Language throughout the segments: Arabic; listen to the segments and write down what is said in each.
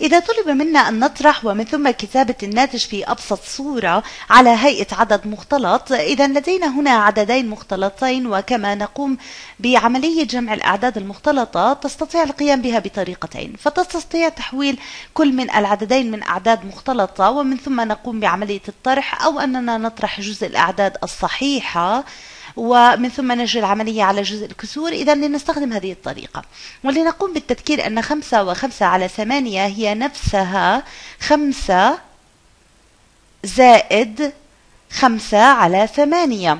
إذا طلب منا أن نطرح ومن ثم كتابة الناتج في أبسط صورة على هيئة عدد مختلط إذا لدينا هنا عددين مختلطين وكما نقوم بعملية جمع الأعداد المختلطة تستطيع القيام بها بطريقتين. فتستطيع تحويل كل من العددين من أعداد مختلطة ومن ثم نقوم بعملية الطرح أو أننا نطرح جزء الأعداد الصحيحة. ومن ثم نجري العملية على جزء الكسور. إذا لنستخدم هذه الطريقة. ولنقوم بالتذكير أن خمسة وخمسة على ثمانية هي نفسها خمسة زائد خمسة على ثمانية.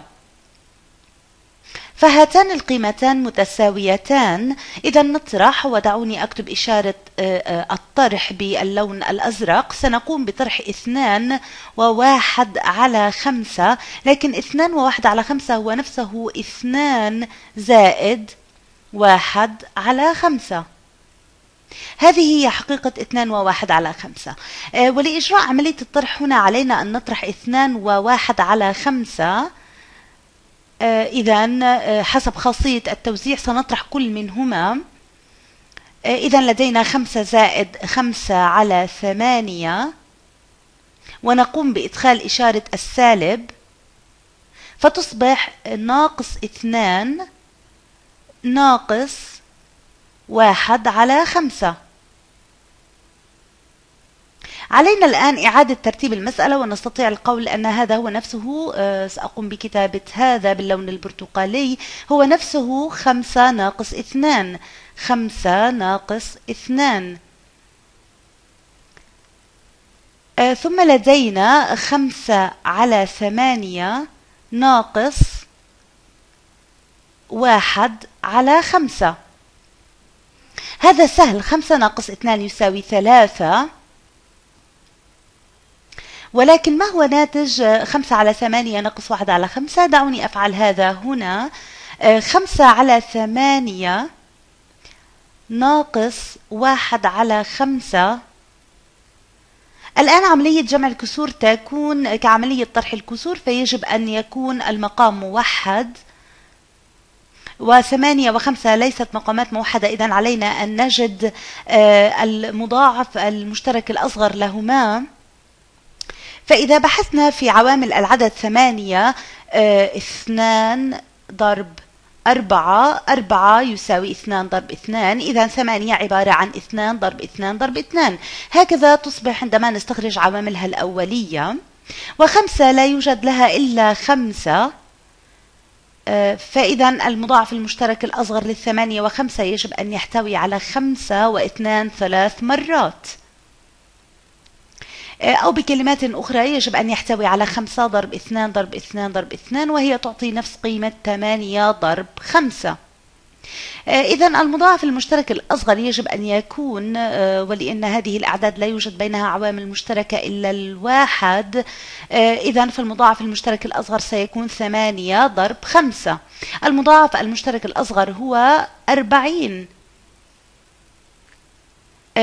فهاتان القيمتان متساويتان. إذا نطرح ودعوني أكتب إشارة آه، آه، الطرح باللون الأزرق. سنقوم بطرح اثنان وواحد على خمسة. لكن اثنان وواحد على خمسة هو نفسه اثنان زائد واحد على خمسة. هذه هي حقيقة اثنان وواحد على خمسة. آه، ولإجراء عملية الطرح هنا علينا أن نطرح اثنان وواحد على خمسة. إذا آه، حسب خاصية التوزيع سنطرح كل منهما. آه، إذا لدينا خمسة زائد خمسة على ثمانية. ونقوم بإدخال إشارة السالب. فتصبح ناقص اثنان ناقص واحد على خمسة. علينا الآن إعادة ترتيب المسألة ونستطيع القول أن هذا هو نفسه. آه، سأقوم بكتابة هذا باللون البرتقالي. هو نفسه خمسة ناقص اثنان. خمسة ناقص اثنان. آه، ثم لدينا خمسة على ثمانية ناقص واحد على خمسة. هذا سهل. خمسة ناقص اثنان يساوي ثلاثة. ولكن ما هو ناتج خمسة على ثمانية ناقص واحد على خمسة؟ دعوني أفعل هذا هنا. خمسة على ثمانية ناقص واحد على خمسة. الآن عملية جمع الكسور تكون كعملية طرح الكسور فيجب أن يكون المقام موحد. وثمانية وخمسة ليست مقامات موحدة إذا علينا أن نجد آه، المضاعف المشترك الأصغر لهما. فإذا بحثنا في عوامل العدد ثمانية آه اثنان ضرب أربعة أربعة يساوي اثنان ضرب اثنان. إذا ثمانية عبارة عن اثنان ضرب اثنان ضرب اثنان. هكذا تصبح عندما نستخرج عواملها الأولية. وخمسة لا يوجد لها إلا خمسة. آه فإذا المضاعف المشترك الأصغر للثمانية وخمسة يجب أن يحتوي على خمسة واثنان ثلاث مرات. أو بكلمات أخرى يجب أن يحتوي على خمسة ضرب اثنان ضرب اثنان ضرب اثنان وهي تعطي نفس قيمة ثمانية ضرب خمسة. إذا المضاعف المشترك الأصغر يجب أن يكون ولأن هذه الأعداد لا يوجد بينها عوامل مشتركة إلا الواحد. إذا فالمضاعف المشترك الأصغر سيكون ثمانية ضرب خمسة. المضاعف المشترك الأصغر هو أربعين.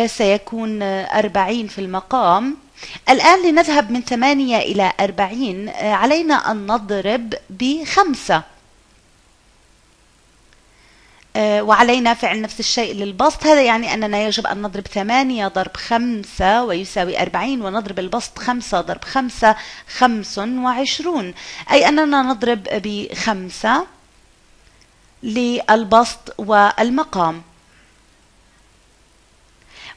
سيكون أربعين في المقام. الآن لنذهب من ثمانية إلى أربعين آه، علينا أن نضرب بخمسة. آه، وعلينا فعل نفس الشيء للبسط. هذا يعني أننا يجب أن نضرب ثمانية ضرب خمسة ويساوي أربعين ونضرب البسط خمسة ضرب خمسة خمس وعشرون. أي أننا نضرب بخمسة للبسط والمقام.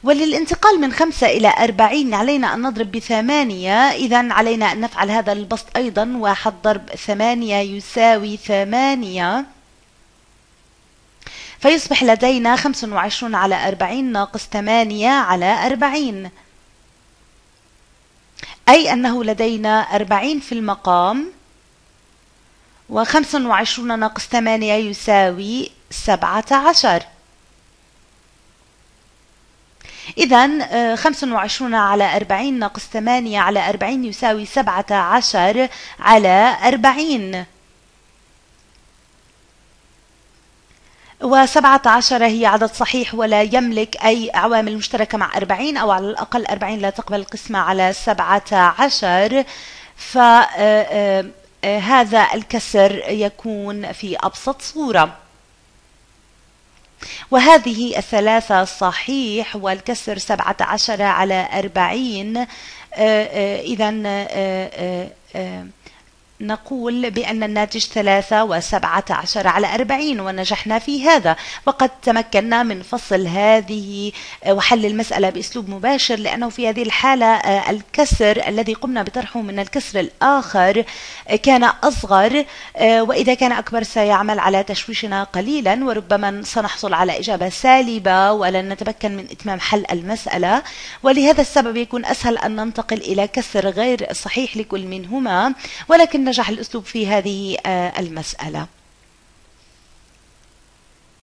وللانتقال من خمسة إلى أربعين علينا أن نضرب بثمانية. إذا علينا أن نفعل هذا البسط أيضا واحد ضرب ثمانية يساوي ثمانية. فيصبح لدينا خمس وعشرون على أربعين ناقص ثمانية على أربعين. أي أنه لدينا أربعين في المقام وخمس وعشرون ناقص ثمانية يساوي سبعة عشر. إذا 25 آه، على 40 ناقص 8 على 40 يساوي 17 على 40 وسبعة عشر هي عدد صحيح ولا يملك أي عوامل مشتركة مع أربعين أو على الأقل أربعين لا تقبل القسمة على سبعة عشر. فهذا آه، آه، الكسر يكون في أبسط صورة. وهذه الثلاثة صحيح والكسر سبعة عشر على أربعين إذا نقول بأن الناتج ثلاثة وسبعة عشر على أربعين ونجحنا في هذا. وقد تمكنا من فصل هذه وحل المسألة بأسلوب مباشر لأنه في هذه الحالة الكسر الذي قمنا بطرحه من الكسر الآخر كان أصغر وإذا كان أكبر سيعمل على تشويشنا قليلا وربما سنحصل على إجابة سالبة ولن نتمكن من إتمام حل المسألة. ولهذا السبب يكون أسهل أن ننتقل إلى كسر غير صحيح لكل منهما. ولكن نجح الأسلوب في هذه المسألة.